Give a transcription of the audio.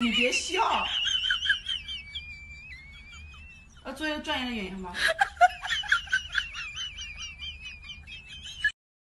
你别笑。要做一个专业的演员吗